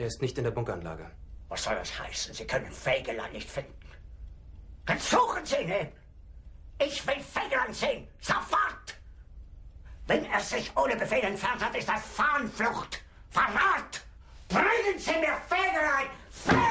Er ist nicht in der Bunkeranlage. Was soll das heißen? Sie können Fegelein nicht finden. Dann suchen Sie ihn eben. Ich will Fegelein sehen. Sofort! Wenn er sich ohne Befehl entfernt hat, ist das Fahnenflucht. Verrat! Bringen Sie mir Fegelein! Fegelein!